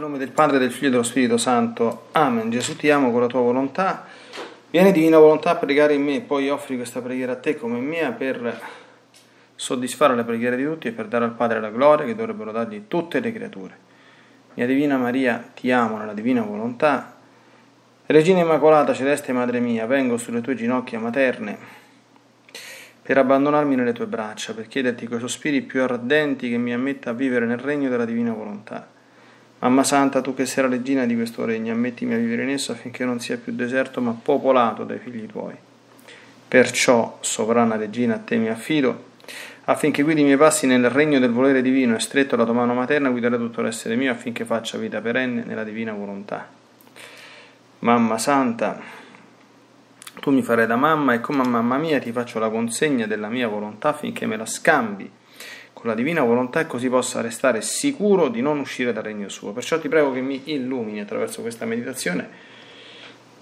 Nel nome del Padre, del Figlio e dello Spirito Santo. Amen. Gesù ti amo con la tua volontà. Vieni divina volontà a pregare in me, poi offri questa preghiera a te come mia per soddisfare le preghiere di tutti e per dare al Padre la gloria che dovrebbero dargli tutte le creature. Mia Divina Maria, ti amo nella divina volontà. Regina Immacolata, Celeste Madre mia, vengo sulle tue ginocchia materne per abbandonarmi nelle tue braccia, per chiederti quei sospiri più ardenti che mi ammetta a vivere nel regno della divina volontà. Mamma Santa, tu che sei la regina di questo regno, ammettimi a vivere in esso affinché non sia più deserto ma popolato dai figli tuoi. Perciò, sovrana regina, a te mi affido, affinché guidi i miei passi nel regno del volere divino e stretto la tua mano materna guidare tutto l'essere mio affinché faccia vita perenne nella divina volontà. Mamma Santa, tu mi farai da mamma e come a mamma mia ti faccio la consegna della mia volontà affinché me la scambi con la divina volontà e così possa restare sicuro di non uscire dal regno suo. Perciò ti prego che mi illumini attraverso questa meditazione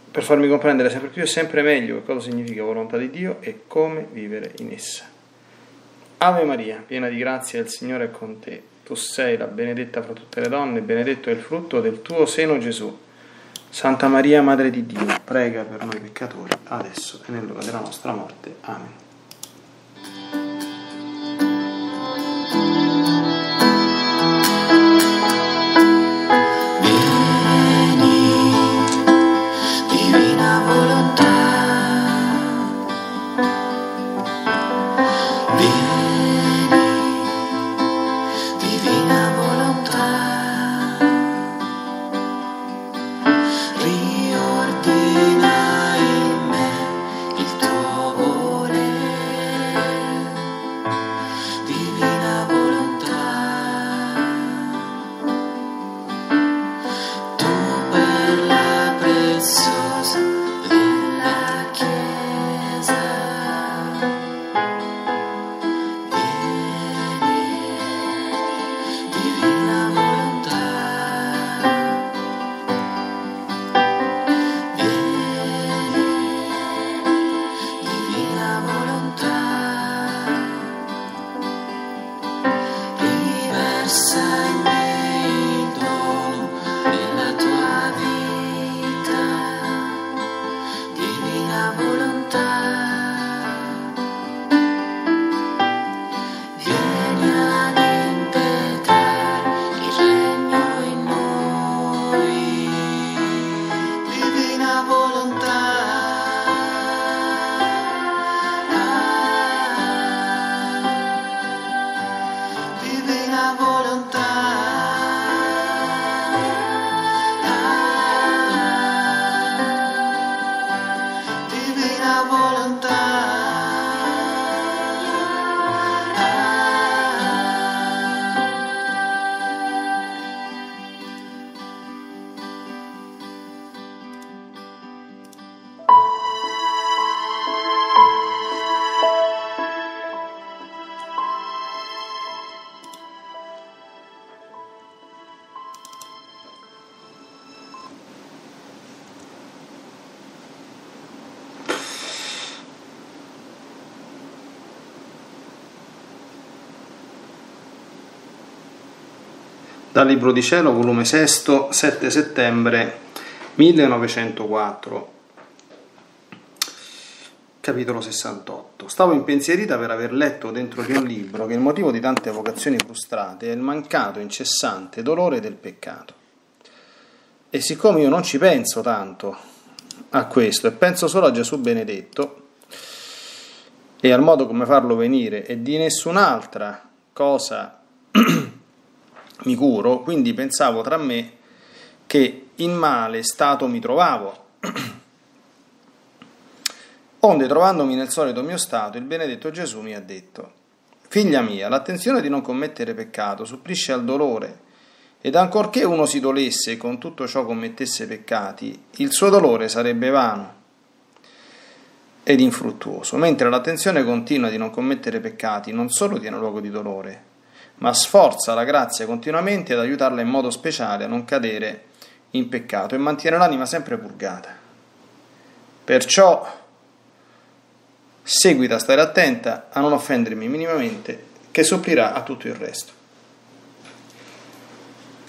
per farmi comprendere sempre più e sempre meglio che cosa significa volontà di Dio e come vivere in essa. Ave Maria, piena di grazia, il Signore è con te. Tu sei la benedetta fra tutte le donne, benedetto è il frutto del tuo seno Gesù. Santa Maria, Madre di Dio, prega per noi peccatori, adesso e nell'ora della nostra morte. Amen. Dal Libro di Cielo, volume 6, 7 settembre 1904, capitolo 68. Stavo impensierita per aver letto dentro di un libro che il motivo di tante vocazioni frustrate è il mancato, incessante dolore del peccato. E siccome io non ci penso tanto a questo e penso solo a Gesù benedetto e al modo come farlo venire e di nessun'altra cosa mi curo, quindi pensavo tra me che in male stato mi trovavo. Onde, trovandomi nel solito mio stato, il benedetto Gesù mi ha detto, Figlia mia, l'attenzione di non commettere peccato supplisce al dolore, ed ancorché uno si dolesse con tutto ciò commettesse peccati, il suo dolore sarebbe vano ed infruttuoso, mentre l'attenzione continua di non commettere peccati non solo tiene luogo di dolore, ma sforza la grazia continuamente ad aiutarla in modo speciale a non cadere in peccato e mantiene l'anima sempre purgata. Perciò seguita a stare attenta a non offendermi minimamente, che supplirà a tutto il resto.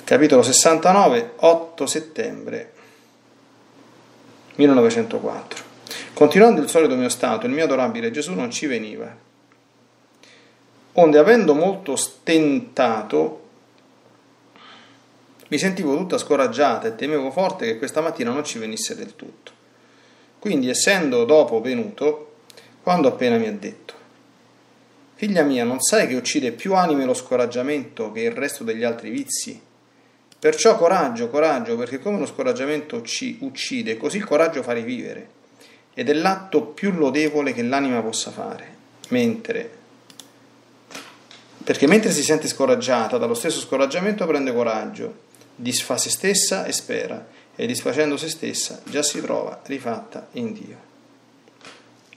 capitolo 69, 8 settembre 1904. Continuando il solito mio stato, il mio adorabile Gesù non ci veniva. Onde, avendo molto stentato, mi sentivo tutta scoraggiata e temevo forte che questa mattina non ci venisse del tutto. Quindi, essendo dopo venuto, quando appena mi ha detto, Figlia mia, non sai che uccide più anime lo scoraggiamento che il resto degli altri vizi? Perciò coraggio, coraggio, perché come lo scoraggiamento ci uccide, così il coraggio fa rivivere, ed è l'atto più lodevole che l'anima possa fare, mentre perché mentre si sente scoraggiata dallo stesso scoraggiamento prende coraggio, disfa se stessa e spera, e disfacendo se stessa già si trova rifatta in Dio.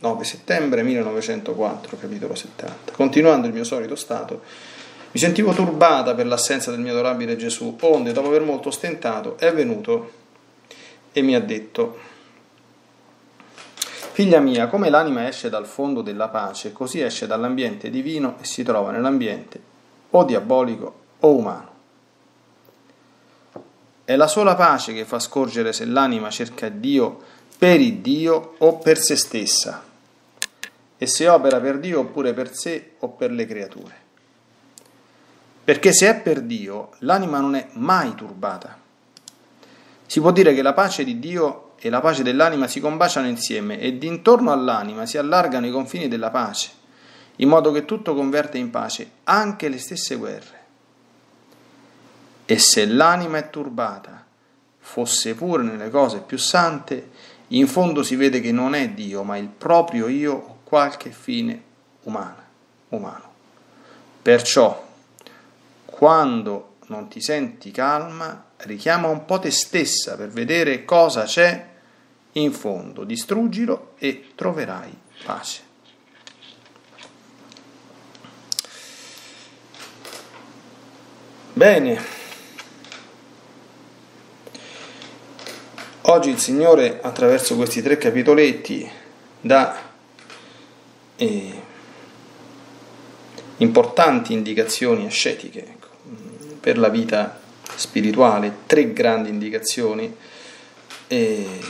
9 settembre 1904, capitolo 70. Continuando il mio solito stato, mi sentivo turbata per l'assenza del mio adorabile Gesù, onde, dopo aver molto stentato, è venuto e mi ha detto, Figlia mia, come l'anima esce dal fondo della pace, così esce dall'ambiente divino e si trova nell'ambiente o diabolico o umano. È la sola pace che fa scorgere se l'anima cerca Dio per il Dio o per se stessa, e se opera per Dio oppure per sé o per le creature. Perché se è per Dio, l'anima non è mai turbata. Si può dire che la pace di Dio e la pace dell'anima si combaciano insieme e d'intorno all'anima si allargano i confini della pace, in modo che tutto converte in pace, anche le stesse guerre. E se l'anima è turbata, fosse pure nelle cose più sante, in fondo si vede che non è Dio, ma il proprio io o qualche fine umana, umano. Perciò, quando non ti senti calma, richiama un po' te stessa per vedere cosa c'è in fondo, distruggilo e troverai pace. Bene. Oggi il Signore, attraverso questi tre capitoletti, dà eh, importanti indicazioni ascetiche ecco, per la vita spirituale, tre grandi indicazioni. Eh,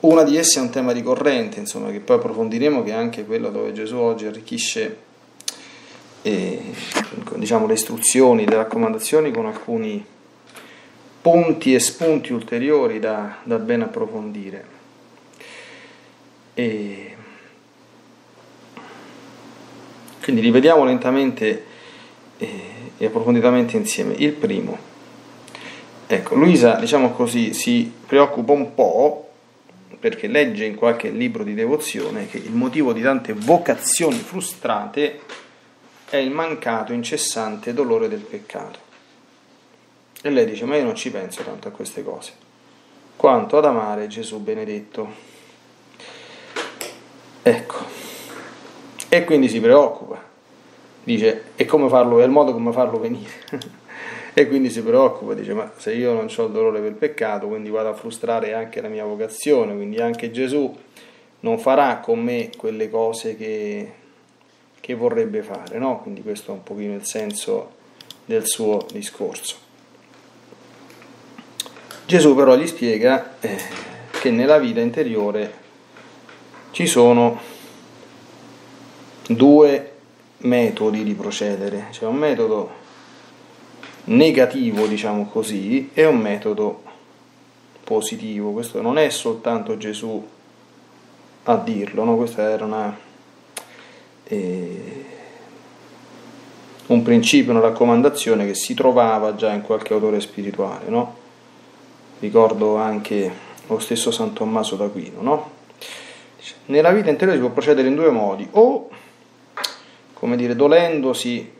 una di esse è un tema ricorrente, insomma, che poi approfondiremo, che è anche quello dove Gesù oggi arricchisce eh, diciamo, le istruzioni, le raccomandazioni con alcuni punti e spunti ulteriori da, da ben approfondire. E quindi rivediamo lentamente e, e approfonditamente insieme. Il primo, ecco, Luisa, diciamo così, si preoccupa un po' perché legge in qualche libro di devozione che il motivo di tante vocazioni frustrate è il mancato incessante dolore del peccato. E lei dice, ma io non ci penso tanto a queste cose, quanto ad amare Gesù benedetto. Ecco, e quindi si preoccupa, dice, e come farlo, è il modo come farlo venire. e quindi si preoccupa, dice, ma se io non ho il dolore per il peccato, quindi vado a frustrare anche la mia vocazione, quindi anche Gesù non farà con me quelle cose che, che vorrebbe fare, no? Quindi questo è un pochino il senso del suo discorso. Gesù però gli spiega eh, che nella vita interiore ci sono due metodi di procedere, c'è un metodo negativo, diciamo così, e un metodo positivo. Questo non è soltanto Gesù a dirlo, no? questa era una, eh, un principio, una raccomandazione che si trovava già in qualche autore spirituale. No? ricordo anche lo stesso San Tommaso d'Aquino, no? Nella vita interiore si può procedere in due modi, o come dire, dolendosi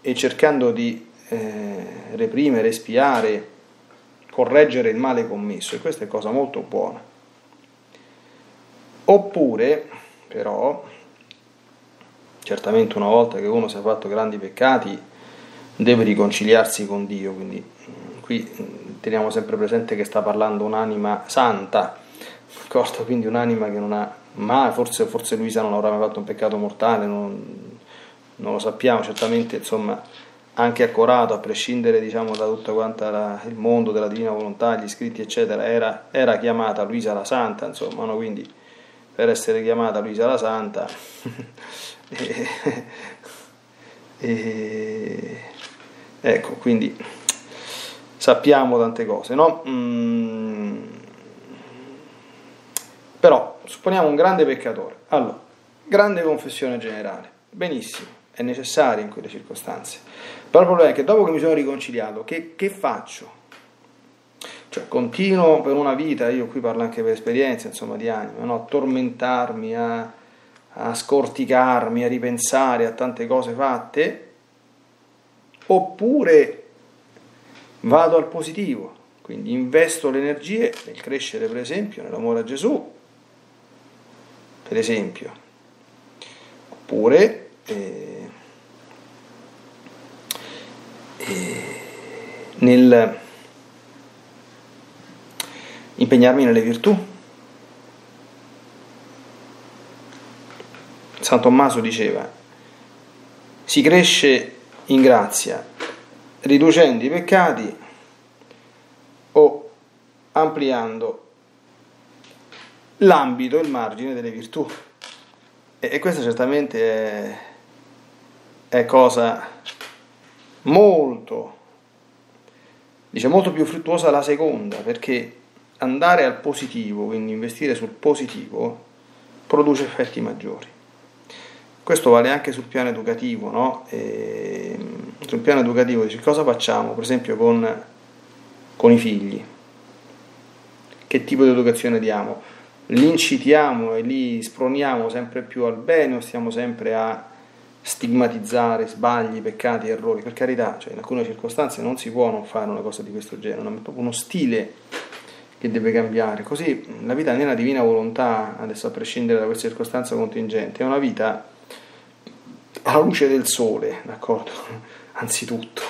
e cercando di eh, reprimere, espiare, correggere il male commesso, e questa è cosa molto buona. Oppure, però, certamente una volta che uno si è fatto grandi peccati, deve riconciliarsi con Dio, quindi qui teniamo sempre presente che sta parlando un'anima santa, d'accordo? Quindi un'anima che non ha mai, forse, forse Luisa non avrà mai fatto un peccato mortale, non, non lo sappiamo, certamente insomma anche accorato, a prescindere diciamo, da tutto quanto il mondo della divina volontà, gli scritti eccetera, era, era chiamata Luisa la Santa, insomma, no? quindi per essere chiamata Luisa la Santa e, e, ecco, quindi sappiamo tante cose, no? Mm, però supponiamo un grande peccatore, allora, grande confessione generale, benissimo, è necessario in quelle circostanze, però il problema è che dopo che mi sono riconciliato, che, che faccio? Cioè, continuo per una vita, io qui parlo anche per esperienza, insomma, di anima, no? a tormentarmi, a, a scorticarmi, a ripensare a tante cose fatte, oppure vado al positivo, quindi investo le energie nel crescere, per esempio, nell'amore a Gesù, per esempio, oppure eh, eh, nel impegnarmi nelle virtù. San Tommaso diceva, si cresce in grazia riducendo i peccati o ampliando l'ambito il margine delle virtù. E, e questa certamente è, è cosa molto, dice, molto più fruttuosa la seconda, perché andare al positivo, quindi investire sul positivo, produce effetti maggiori. Questo vale anche sul piano educativo, no? sul piano educativo dice cosa facciamo, per esempio, con, con i figli? Che tipo di educazione diamo? Li incitiamo e li sproniamo sempre più al bene o stiamo sempre a stigmatizzare sbagli, peccati, errori? Per carità, cioè in alcune circostanze non si può non fare una cosa di questo genere, è proprio uno stile che deve cambiare. Così la vita nella divina volontà, adesso a prescindere da questa circostanza contingente, è una vita alla luce del sole, d'accordo? Anzitutto.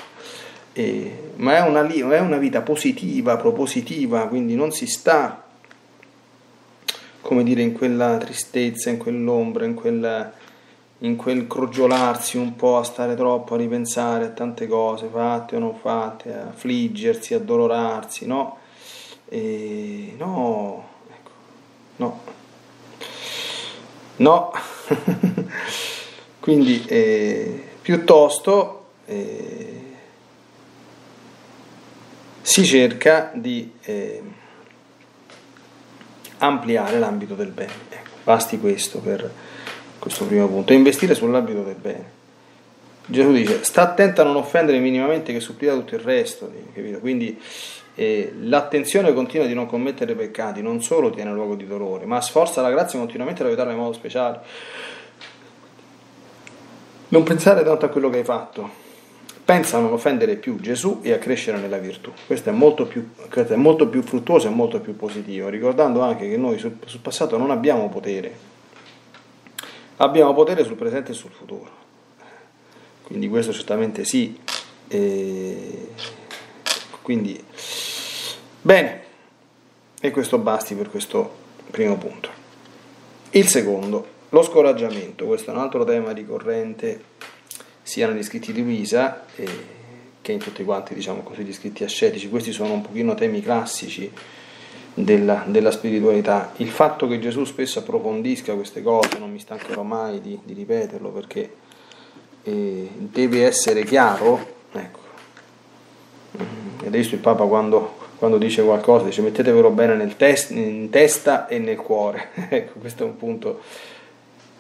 E, ma è una, è una vita positiva, propositiva, quindi non si sta, come dire, in quella tristezza, in quell'ombra, in quel, in quel crogiolarsi un po', a stare troppo, a ripensare a tante cose fatte o non fatte, a affliggersi, a dolorarsi, no? E no, ecco, no, no, quindi eh, piuttosto eh, si cerca di eh, ampliare l'ambito del bene. Ecco, basti questo per questo primo punto, investire sull'ambito del bene. Gesù dice, sta attento a non offendere minimamente che supplita tutto il resto, capito? Quindi e l'attenzione continua di non commettere peccati non solo tiene luogo di dolore, ma sforza la grazia continuamente ad aiutarla in modo speciale. Non pensare tanto a quello che hai fatto, pensa a non offendere più Gesù e a crescere nella virtù. Questo è molto più, è molto più fruttuoso e molto più positivo, ricordando anche che noi sul, sul passato non abbiamo potere, abbiamo potere sul presente e sul futuro. Quindi questo certamente sì. E quindi Bene, e questo basti per questo primo punto. Il secondo, lo scoraggiamento, questo è un altro tema ricorrente sia negli scritti di Luisa che in tutti quanti, diciamo così, gli scritti ascetici. Questi sono un pochino temi classici della, della, spiritualità. Il fatto che Gesù spesso approfondisca queste cose, non mi stancherò mai di, di ripeterlo perché eh, deve essere chiaro, ecco, mm, ed visto il Papa quando quando dice qualcosa, dice mettetevelo bene test, in testa e nel cuore. ecco, questo è un punto.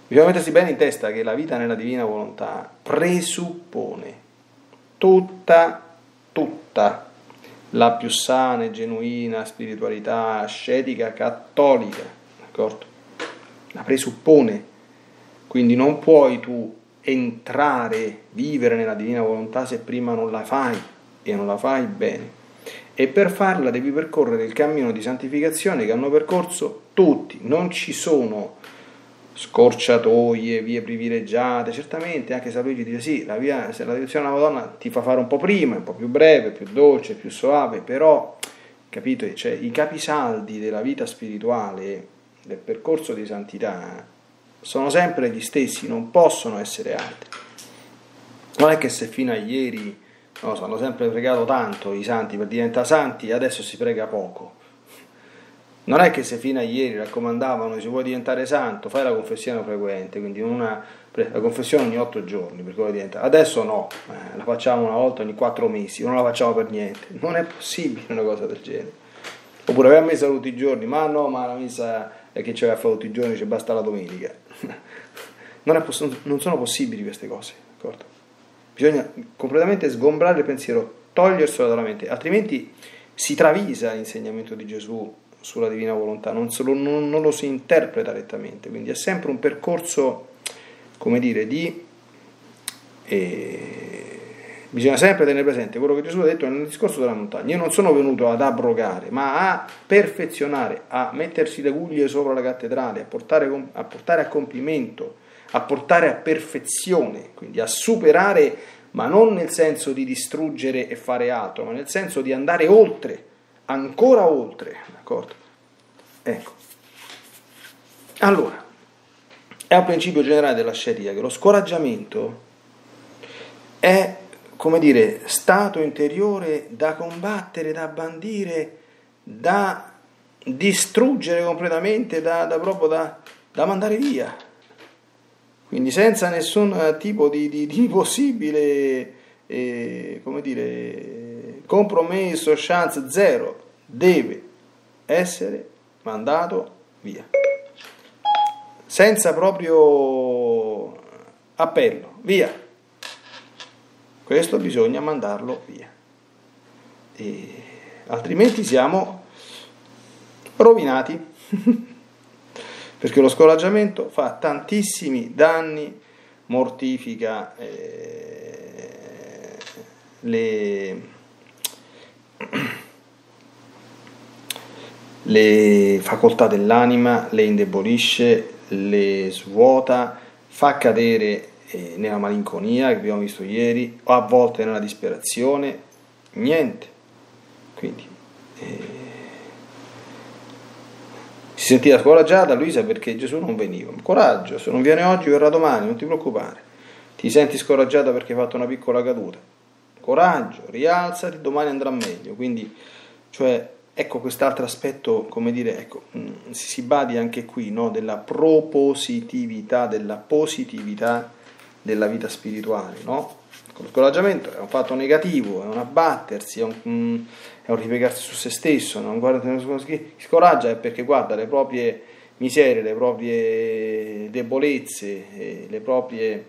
Bisogna mettersi bene in testa che la vita nella divina volontà presuppone tutta, tutta la più sana e genuina spiritualità ascetica cattolica, d'accordo? La presuppone, quindi non puoi tu entrare, vivere nella divina volontà se prima non la fai e non la fai bene. E per farla devi percorrere il cammino di santificazione che hanno percorso tutti, non ci sono scorciatoie, vie privilegiate, certamente anche San Luigi dice sì, la via, la direzione alla Madonna ti fa fare un po' prima, un po' più breve, più dolce, più soave, però, capito, cioè, i capisaldi della vita spirituale, del percorso di santità, sono sempre gli stessi, non possono essere altri. Non è che se fino a ieri no, hanno sempre pregato tanto i santi per diventare santi adesso si prega poco. Non è che se fino a ieri raccomandavano se vuoi diventare santo fai la confessione frequente, quindi una, la confessione ogni otto giorni. Adesso no, eh, la facciamo una volta ogni quattro mesi, non la facciamo per niente. Non è possibile una cosa del genere. Oppure vai a messa tutti i giorni, ma no, ma la messa è che c'è da fare tutti i giorni, ci basta la domenica. Non, poss- non sono possibili queste cose, d'accordo? Bisogna completamente sgombrare il pensiero, toglierselo dalla mente, altrimenti si travisa l'insegnamento di Gesù sulla divina volontà, non, lo, non, non lo si interpreta rettamente, quindi è sempre un percorso, come dire, di... Eh, bisogna sempre tenere presente quello che Gesù ha detto nel discorso della montagna. Io non sono venuto ad abrogare, ma a perfezionare, a mettersi le guglie sopra la cattedrale, a portare a, portare a compimento a portare a perfezione, quindi a superare, ma non nel senso di distruggere e fare altro, ma nel senso di andare oltre, ancora oltre, d'accordo? Ecco. Allora, è un principio generale della Sharia che lo scoraggiamento è, come dire, stato interiore da combattere, da bandire, da distruggere completamente, da, da proprio da, da mandare via. Quindi senza nessun eh, tipo di, di, di possibile eh, come dire, compromesso, chance zero, deve essere mandato via. Senza proprio appello, via. Questo bisogna mandarlo via. E altrimenti siamo rovinati. perché lo scoraggiamento fa tantissimi danni, mortifica eh, le, le facoltà dell'anima, le indebolisce, le svuota, fa cadere eh, nella malinconia che abbiamo visto ieri, o a volte nella disperazione, niente. Quindi eh, si sentiva scoraggiata Luisa perché Gesù non veniva. Coraggio, se non viene oggi verrà domani, non ti preoccupare. Ti senti scoraggiata perché hai fatto una piccola caduta. Coraggio, rialzati, domani andrà meglio. Quindi, cioè, ecco quest'altro aspetto, come dire, ecco, mm, si badi anche qui, no? della propositività, della positività della vita spirituale, no? Lo scoraggiamento è un fatto negativo, è un abbattersi, è un, mm, è un ripiegarsi su se stesso, non guarda, chi scoraggia è perché guarda le proprie miserie, le proprie debolezze, eh, le proprie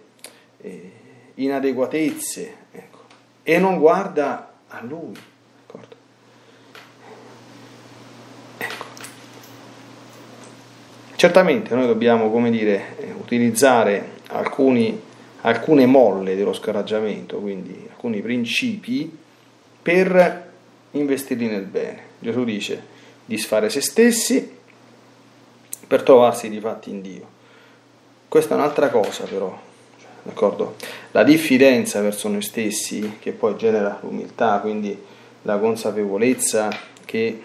eh, inadeguatezze ecco, e non guarda a lui. D'accordo? Ecco. Certamente noi dobbiamo, come dire, utilizzare alcuni alcune molle dello scoraggiamento, quindi alcuni principi, per investirli nel bene. Gesù dice disfare se stessi per trovarsi di fatti in Dio. Questa è un'altra cosa però, d'accordo? La diffidenza verso noi stessi, che poi genera l'umiltà, quindi la consapevolezza che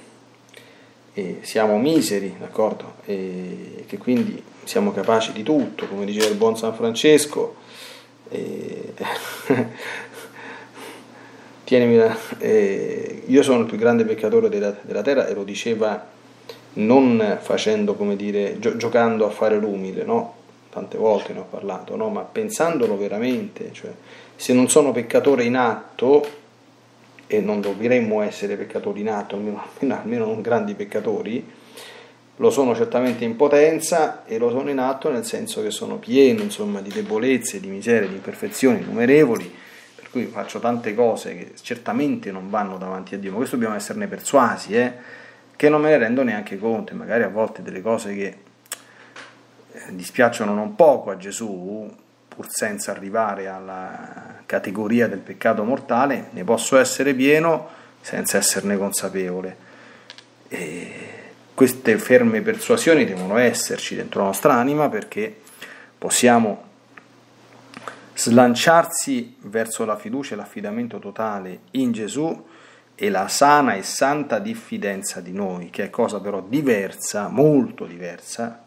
eh, siamo miseri, d'accordo? E che quindi siamo capaci di tutto, come diceva il buon San Francesco, e... La... eh, io sono il più grande peccatore della, della, terra e lo diceva non facendo, come dire, gio- giocando a fare l'umile, no? Tante volte ne ho parlato, no? Ma pensandolo veramente, cioè, se non sono peccatore in atto, e non dovremmo essere peccatori in atto, almeno, almeno non grandi peccatori, lo sono certamente in potenza e lo sono in atto nel senso che sono pieno insomma, di debolezze, di miserie, di imperfezioni innumerevoli, per cui faccio tante cose che certamente non vanno davanti a Dio, ma questo dobbiamo esserne persuasi, eh, che non me ne rendo neanche conto magari a volte delle cose che dispiacciono non poco a Gesù, pur senza arrivare alla categoria del peccato mortale, ne posso essere pieno senza esserne consapevole. E queste ferme persuasioni devono esserci dentro la nostra anima perché possiamo slanciarsi verso la fiducia e l'affidamento totale in Gesù e la sana e santa diffidenza di noi, che è cosa però diversa, molto diversa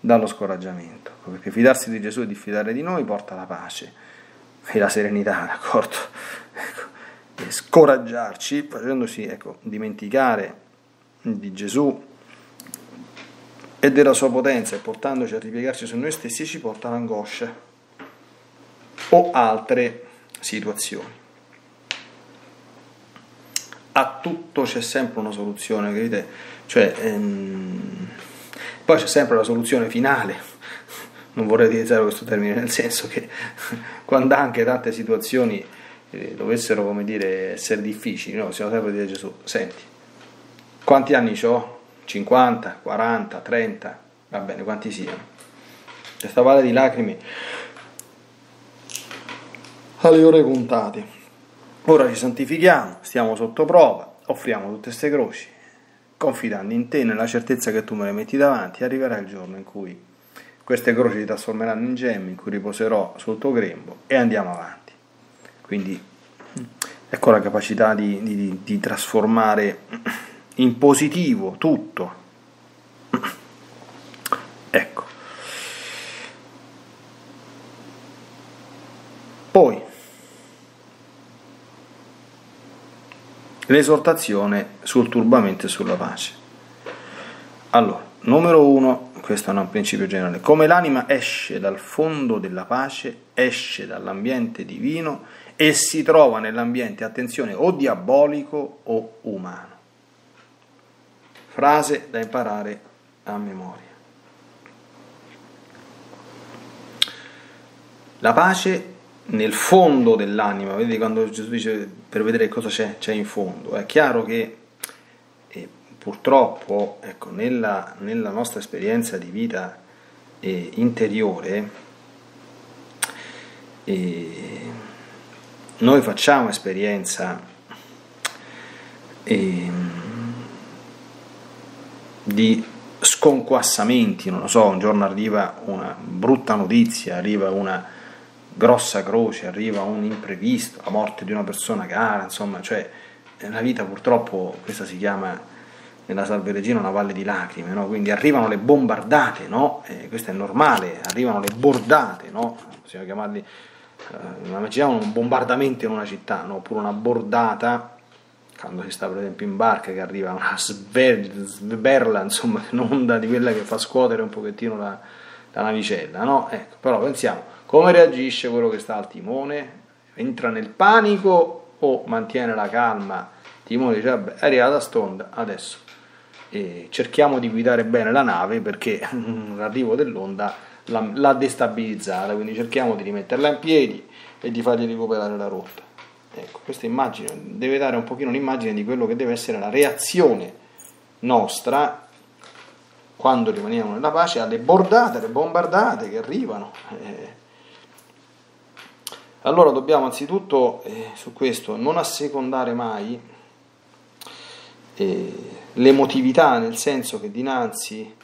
dallo scoraggiamento, perché fidarsi di Gesù e diffidare di noi porta alla pace, e la serenità, d'accordo? Ecco, e scoraggiarci facendoci ecco, dimenticare di Gesù e della sua potenza e portandoci a ripiegarci su noi stessi ci porta all'angoscia o altre situazioni. A tutto c'è sempre una soluzione, capite? Cioè, ehm, poi c'è sempre la soluzione finale. Non vorrei utilizzare questo termine, nel senso che quando anche tante situazioni eh, dovessero, come dire, essere difficili, no? possiamo sempre dire Gesù, senti, quanti anni ho? 50, 40, 30, va bene, quanti siano. Questa valle di lacrime alle ore contate. Ora ci santifichiamo, stiamo sotto prova, offriamo tutte queste croci, confidando in te, nella certezza che tu me le metti davanti, arriverà il giorno in cui queste croci si trasformeranno in gemmi, in cui riposerò sul tuo grembo e andiamo avanti. Quindi ecco la capacità di, di, di trasformare in positivo tutto. Ecco. Poi l'esortazione sul turbamento e sulla pace. Allora, numero uno, questo è un principio generale, come l'anima esce dal fondo della pace, esce dall'ambiente divino e si trova nell'ambiente, attenzione, o diabolico o umano. Frase da imparare a memoria. La pace nel fondo dell'anima, vedete quando Gesù dice per vedere cosa c'è, in fondo, è chiaro che eh, purtroppo ecco, nella, nella, nostra esperienza di vita eh, interiore eh, noi facciamo esperienza ehm, di sconquassamenti, non lo so, un giorno arriva una brutta notizia, arriva una grossa croce, arriva un imprevisto, la morte di una persona cara, insomma, cioè la vita purtroppo, questa si chiama nella Salve Regina una valle di lacrime, no? quindi arrivano le bombardate, no? eh, questo è normale, arrivano le bordate, no? possiamo chiamarli, eh, immaginiamo un bombardamento in una città, oppure una bordata quando si sta per esempio in barca che arriva una sberla, insomma, un'onda di quella che fa scuotere un pochettino la, la navicella? Ecco, però pensiamo, come reagisce quello che sta al timone? Entra nel panico o mantiene la calma? Timone dice, vabbè, è arrivata stonda, adesso e cerchiamo di guidare bene la nave perché l'arrivo dell'onda l'ha destabilizzata, quindi cerchiamo di rimetterla in piedi e di fargli recuperare la rotta. Ecco, questa immagine deve dare un pochino un'immagine di quello che deve essere la reazione nostra quando rimaniamo nella pace alle bordate, alle bombardate che arrivano. Eh, allora dobbiamo anzitutto eh, su questo non assecondare mai eh, l'emotività, nel senso che dinanzi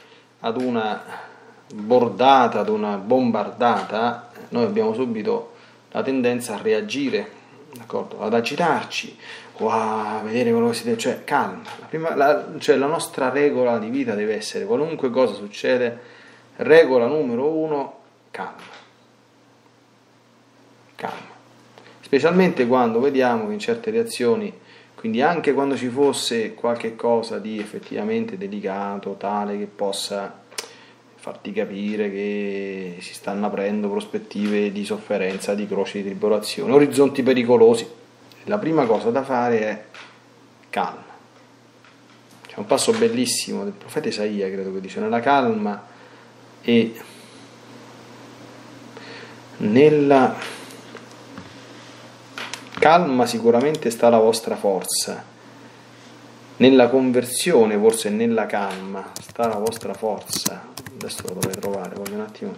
ad una bordata, ad una bombardata, noi abbiamo subito la tendenza a reagire ad agitarci o a vedere quello che si deve, cioè calma. La, prima, la, cioè, la nostra regola di vita deve essere, qualunque cosa succede, regola numero uno, calma. Calma. Specialmente quando vediamo che in certe reazioni, quindi anche quando ci fosse qualche cosa di effettivamente delicato, tale che possa farti capire che si stanno aprendo prospettive di sofferenza, di croci, di tribolazione, orizzonti pericolosi. La prima cosa da fare è calma. C'è un passo bellissimo del profeta Isaia, credo che dice, nella calma e nella calma sicuramente sta la vostra forza, nella conversione, forse nella calma, sta la vostra forza adesso lo dovrei trovare, voglio un attimo.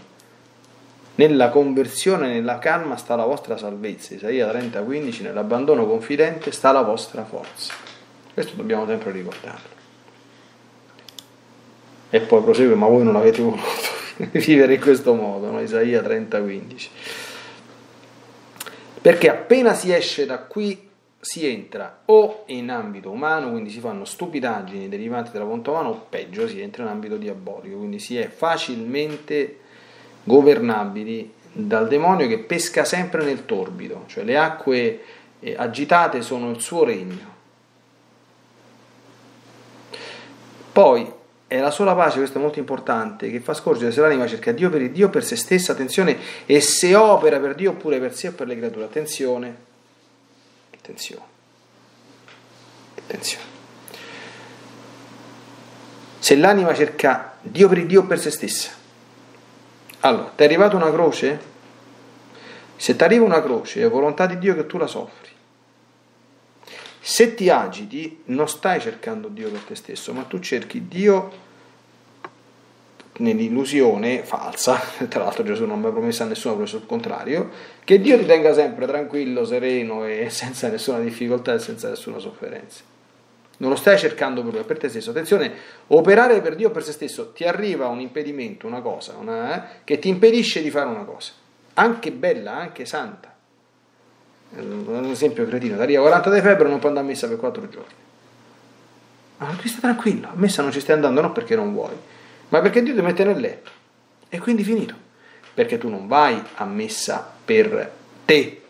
Nella conversione, nella calma sta la vostra salvezza. Isaia 30:15, nell'abbandono confidente sta la vostra forza. Questo dobbiamo sempre ricordarlo. E poi prosegue, ma voi non avete voluto vivere in questo modo, no? Isaia 30:15. Perché appena si esce da qui si entra o in ambito umano, quindi si fanno stupidaggini derivanti dalla volontà umana, o peggio si entra in ambito diabolico, quindi si è facilmente governabili dal demonio che pesca sempre nel torbido, cioè le acque eh, agitate sono il suo regno. Poi è la sola pace, questo è molto importante, che fa scorgere se l'anima cerca Dio per il Dio per se stessa, attenzione, e se opera per Dio oppure per sé o per le creature, attenzione, attenzione, attenzione. Se l'anima cerca Dio per Dio o per se stessa, allora, ti è arrivata una croce? Se ti arriva una croce, è volontà di Dio che tu la soffri. Se ti agiti, non stai cercando Dio per te stesso, ma tu cerchi Dio nell'illusione falsa, tra l'altro Gesù non mi ha promesso a nessuno, presso il contrario, che Dio ti tenga sempre tranquillo, sereno e senza nessuna difficoltà e senza nessuna sofferenza. Non lo stai cercando per lui, per te stesso. Attenzione, operare per Dio per se stesso, ti arriva un impedimento, una cosa, una, eh, che ti impedisce di fare una cosa, anche bella, anche santa. Un esempio cretino, ti arriva 40 di febbre non puoi andare a messa per 4 giorni. Ma tu stai tranquillo, a messa non ci stai andando non perché non vuoi, ma perché Dio ti mette nel letto. E quindi finito. Perché tu non vai a messa per te,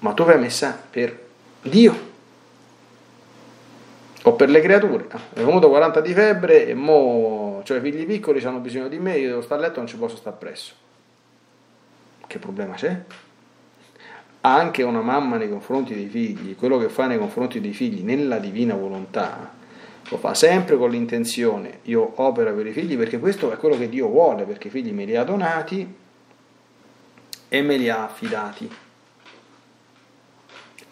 ma tu vai a messa per Dio o per le creature. Ho avuto 40 di febbre e mo, cioè i figli piccoli hanno bisogno di me, io devo stare a letto, non ci posso stare presso. Che problema c'è? Anche una mamma nei confronti dei figli, quello che fa nei confronti dei figli nella divina volontà, lo fa sempre con l'intenzione, io opero per i figli perché questo è quello che Dio vuole, perché i figli me li ha donati e me li ha affidati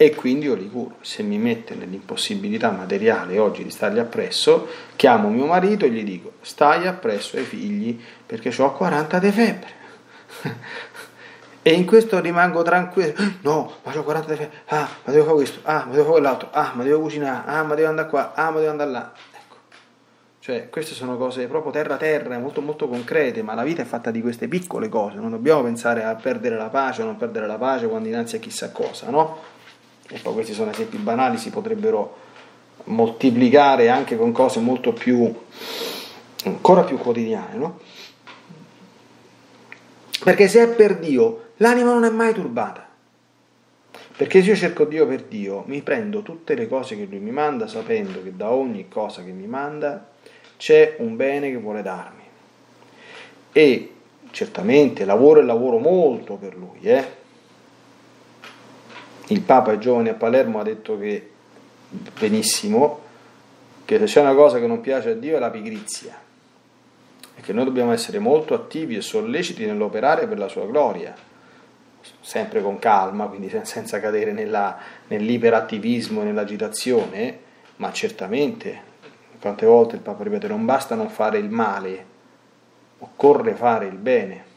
e quindi io li curo. Se mi mette nell'impossibilità materiale oggi di stargli appresso, chiamo mio marito e gli dico stai appresso ai figli perché ho 40 di febbre. E in questo rimango tranquillo. No, ma ho 40 di febbre. Ah, ma devo fare questo. Ah, ma devo fare quell'altro. Ah, ma devo cucinare. Ah, ma devo andare qua. Ah, ma devo andare là. Ecco. Cioè, queste sono cose proprio terra terra, molto molto concrete, ma la vita è fatta di queste piccole cose. Non dobbiamo pensare a perdere la pace o non perdere la pace quando innanzi a chissà cosa, no? e poi questi sono esempi banali, si potrebbero moltiplicare anche con cose molto più, ancora più quotidiane, no? Perché se è per Dio, l'anima non è mai turbata. Perché se io cerco Dio per Dio, mi prendo tutte le cose che Lui mi manda, sapendo che da ogni cosa che mi manda c'è un bene che vuole darmi. E certamente lavoro e lavoro molto per Lui, eh? il Papa ai giovani a Palermo ha detto che benissimo, che se c'è una cosa che non piace a Dio è la pigrizia e che noi dobbiamo essere molto attivi e solleciti nell'operare per la sua gloria, sempre con calma, quindi senza cadere nella, nell'iperattivismo nell'agitazione, ma certamente, quante volte il Papa ripete, non basta non fare il male, occorre fare il bene.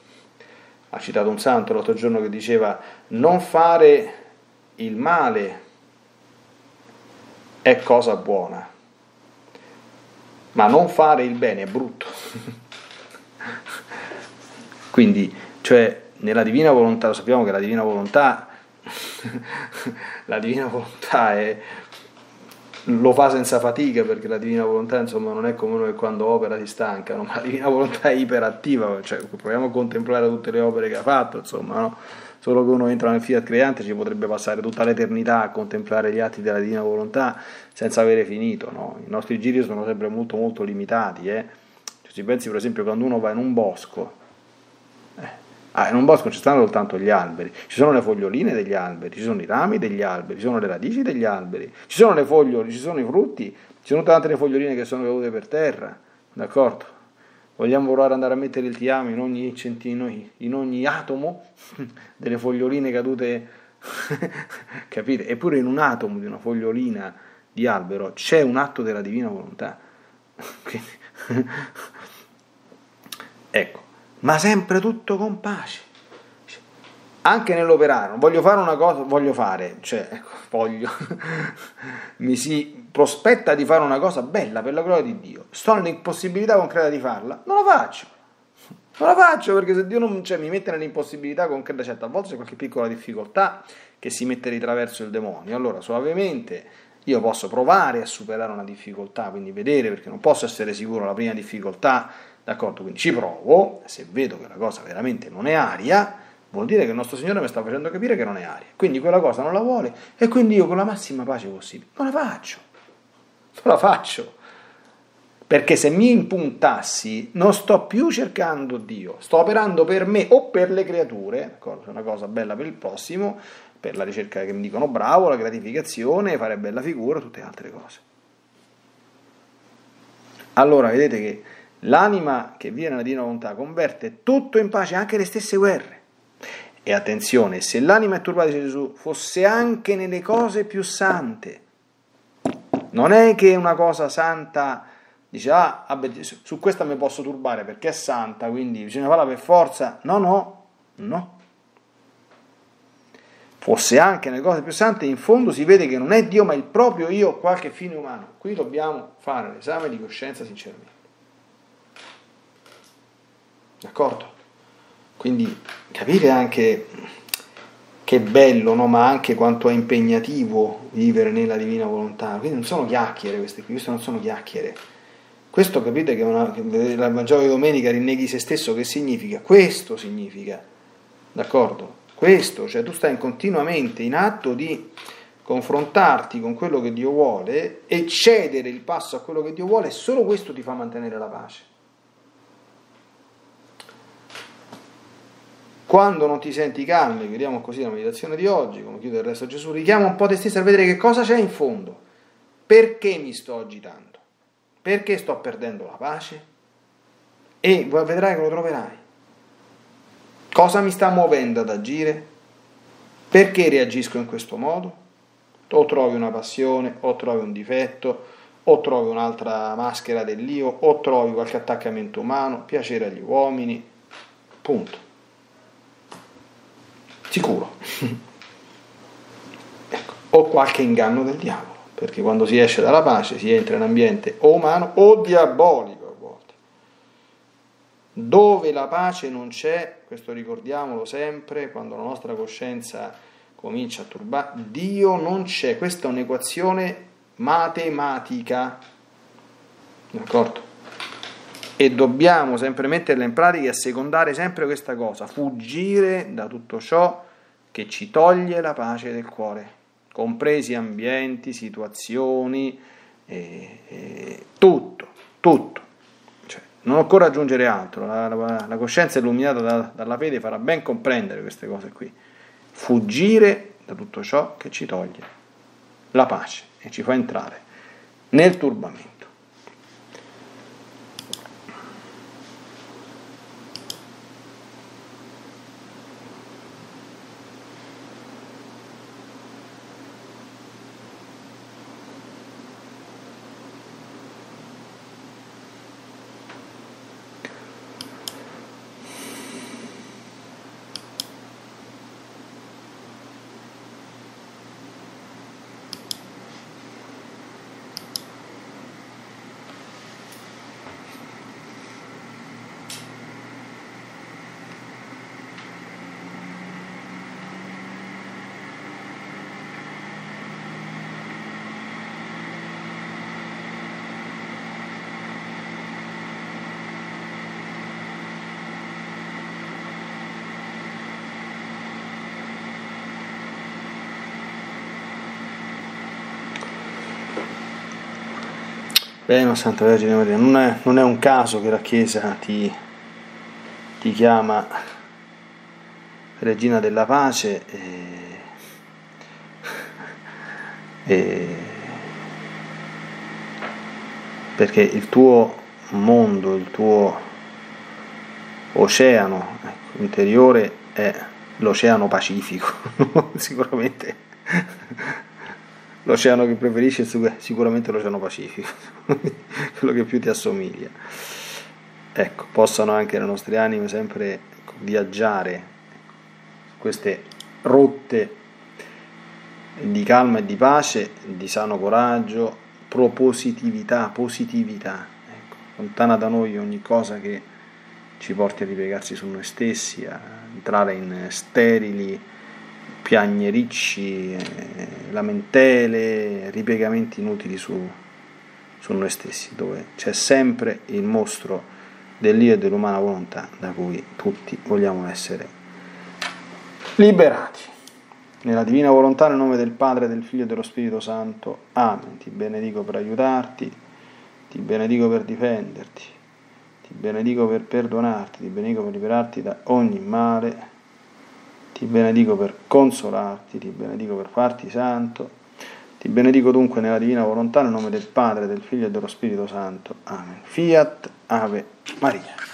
Ha citato un santo l'altro giorno che diceva non fare il male è cosa buona, ma non fare il bene è brutto. Quindi, cioè, nella divina volontà, lo sappiamo che la divina volontà, la divina volontà è, lo fa senza fatica perché la divina volontà insomma non è come noi quando opera si stancano, ma la divina volontà è iperattiva, cioè proviamo a contemplare tutte le opere che ha fatto, insomma, no? solo che uno entra nel fiat creante ci potrebbe passare tutta l'eternità a contemplare gli atti della divina volontà senza avere finito. No? I nostri giri sono sempre molto molto limitati. Eh? Se ci pensi per esempio quando uno va in un bosco, ah, in un bosco ci stanno soltanto gli alberi, ci sono le foglioline degli alberi, ci sono i rami degli alberi, ci sono le radici degli alberi, ci sono le foglie, ci sono i frutti, ci sono tante le foglioline che sono cadute per terra, d'accordo? Vogliamo provare ad andare a mettere il tiamo in ogni, centino, in ogni atomo delle foglioline cadute, capite? Eppure in un atomo di una fogliolina di albero c'è un atto della divina volontà. ecco, ma sempre tutto con pace. Anche nell'operare, non voglio fare una cosa, voglio fare, cioè, ecco, voglio, mi si prospetta di fare una cosa bella per la gloria di Dio, sto nell'impossibilità concreta di farla, non la faccio. Non la faccio perché se Dio non, cioè, mi mette nell'impossibilità concreta, certo, a volte c'è qualche piccola difficoltà che si mette di traverso il demonio, allora suavemente io posso provare a superare una difficoltà, quindi vedere perché non posso essere sicuro la prima difficoltà D'accordo? Quindi ci provo, se vedo che la cosa veramente non è aria, vuol dire che il nostro Signore mi sta facendo capire che non è aria. Quindi quella cosa non la vuole e quindi io con la massima pace possibile non la faccio. Non la faccio. Perché se mi impuntassi non sto più cercando Dio, sto operando per me o per le creature, d'accordo? È una cosa bella per il prossimo, per la ricerca che mi dicono bravo, la gratificazione, fare bella figura, tutte altre cose. Allora vedete che l'anima che viene alla divina volontà converte tutto in pace, anche le stesse guerre. E attenzione, se l'anima è turbata di Gesù fosse anche nelle cose più sante, non è che una cosa santa dice ah, vabbè, su questa mi posso turbare perché è santa, quindi bisogna farla per forza. No, no, no. Fosse anche nelle cose più sante, in fondo si vede che non è Dio, ma il proprio io, qualche fine umano. Qui dobbiamo fare l'esame di coscienza sinceramente. D'accordo? Quindi capire anche che bello, no? ma anche quanto è impegnativo vivere nella divina volontà. Quindi non sono chiacchiere queste qui, queste non sono chiacchiere. Questo capite che una, il Vangelo di domenica rinneghi se stesso, che significa? Questo significa, d'accordo? Questo, cioè tu stai continuamente in atto di confrontarti con quello che Dio vuole e cedere il passo a quello che Dio vuole, solo questo ti fa mantenere la pace. Quando non ti senti calmo, chiudiamo così la meditazione di oggi, come chiude il resto Gesù, richiama un po' te stesso a vedere che cosa c'è in fondo. Perché mi sto agitando? Perché sto perdendo la pace? E vedrai che lo troverai. Cosa mi sta muovendo ad agire? Perché reagisco in questo modo? O trovi una passione, o trovi un difetto, o trovi un'altra maschera dell'io, o trovi qualche attaccamento umano, piacere agli uomini, punto sicuro. ecco. O qualche inganno del diavolo, perché quando si esce dalla pace si entra in un ambiente o umano o diabolico a volte. Dove la pace non c'è, questo ricordiamolo sempre, quando la nostra coscienza comincia a turbare, Dio non c'è, questa è un'equazione matematica. D'accordo? E dobbiamo sempre metterla in pratica e assecondare sempre questa cosa, fuggire da tutto ciò che ci toglie la pace del cuore, compresi ambienti, situazioni, eh, eh, tutto, tutto. Cioè, non occorre aggiungere altro, la, la, la coscienza illuminata da, dalla fede farà ben comprendere queste cose qui. Fuggire da tutto ciò che ci toglie la pace e ci fa entrare nel turbamento. Bene, ma Santa Vergine Maria, non è, non è, un caso che la Chiesa ti, ti chiama Regina della Pace e, e, perché il tuo mondo, il tuo oceano ecco, interiore è l'oceano Pacifico, sicuramente l'oceano che preferisci è sicuramente l'oceano Pacifico, quello che più ti assomiglia. Ecco, possano anche le nostre anime sempre viaggiare su queste rotte di calma e di pace, di sano coraggio, propositività, positività. Ecco, lontana da noi ogni cosa che ci porti a ripiegarsi su noi stessi, a entrare in sterili piagnericci, lamentele, ripiegamenti inutili su, su noi stessi, dove c'è sempre il mostro dell'io e dell'umana volontà da cui tutti vogliamo essere liberati. Nella divina volontà, nel nome del Padre, del Figlio e dello Spirito Santo. Amen. Ti benedico per aiutarti, ti benedico per difenderti, ti benedico per perdonarti, ti benedico per liberarti da ogni male, ti benedico per consolarti, ti benedico per farti santo. Ti benedico dunque nella divina volontà, nel nome del Padre, del Figlio e dello Spirito Santo. Amen. Fiat Ave Maria.